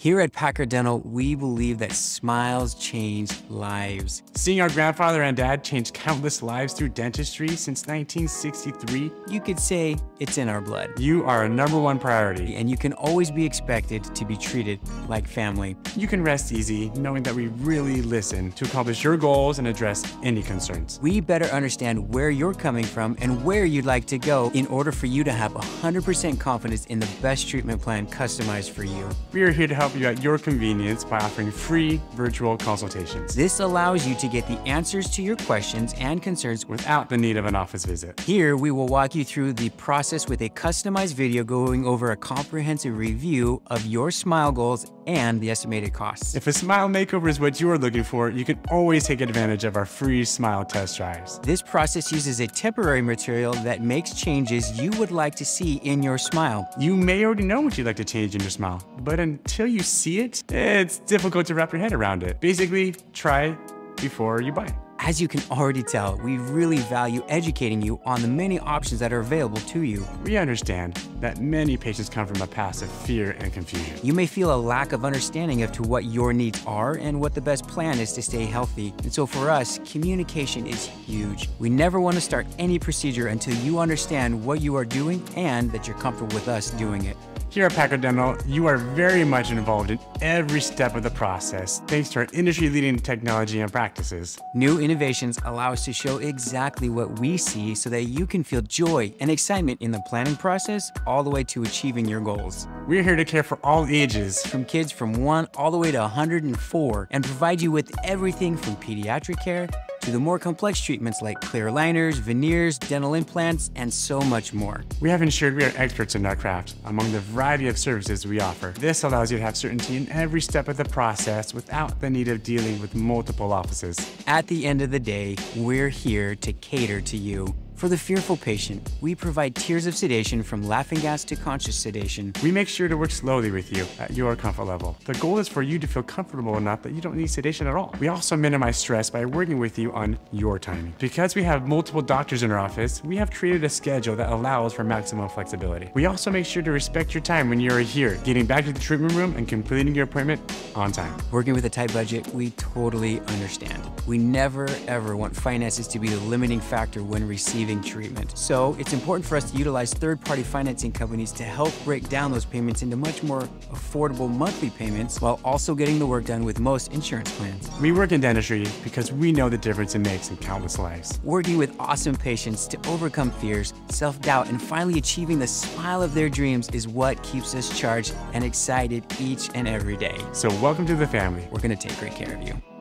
Here at Packard Dental, we believe that smiles change lives. Seeing our grandfather and dad change countless lives through dentistry since 1963, You could say it's in our blood. you are a number one priority. And you can always be expected to be treated like family. You can rest easy knowing that we really listen to accomplish your goals and address any concerns. We better understand where you're coming from and where you'd like to go in order for you to have 100% confidence in the best treatment plan customized for you. We are here to help you at your convenience by offering free virtual consultations This allows you to get the answers to your questions and concerns without the need of an office visit. Here, we will walk you through the process with a customized video going over a comprehensive review of your smile goals and the estimated costs. If a smile makeover is what you are looking for, you can always take advantage of our free smile test drives. This process uses a temporary material that makes changes you would like to see in your smile. You may already know what you'd like to change in your smile, but until you see it, it's difficult to wrap your head around it. Basically, try before you buy. As you can already tell, we really value educating you on the many options that are available to you. We understand that many patients come from a past of fear and confusion. You may feel a lack of understanding of to what your needs are and what the best plan is to stay healthy. And so for us, communication is huge. We never want to start any procedure until you understand what you are doing and that you're comfortable with us doing it. Here at Packard Dental, you are very much involved in every step of the process thanks to our industry leading technology and practices. New innovations allow us to show exactly what we see so that you can feel joy and excitement in the planning process all the way to achieving your goals. We're here to care for all ages. From kids from 1 all the way to 104 and provide you with everything from pediatric care to the more complex treatments like clear aligners, veneers, dental implants, and so much more. We have ensured we are experts in our craft among the variety of services we offer. This allows you to have certainty in every step of the process without the need of dealing with multiple offices. At the end of the day, we're here to cater to you. For the fearful patient, we provide tiers of sedation from laughing gas to conscious sedation. We make sure to work slowly with you at your comfort level. The goal is for you to feel comfortable enough that you don't need sedation at all. We also minimize stress by working with you on your timing. Because we have multiple doctors in our office, we have created a schedule that allows for maximum flexibility. We also make sure to respect your time when you're here, getting back to the treatment room and completing your appointment on time. Working with a tight budget, we totally understand. We never ever want finances to be the limiting factor when receiving treatment. So it's important for us to utilize third party financing companies to help break down those payments into much more affordable monthly payments while also getting the work done with most insurance plans. We work in dentistry because we know the difference it makes in countless lives. Working with awesome patients to overcome fears, self doubt, and finally achieving the smile of their dreams is what keeps us charged and excited each and every day. So welcome to the family. We're going to take great care of you.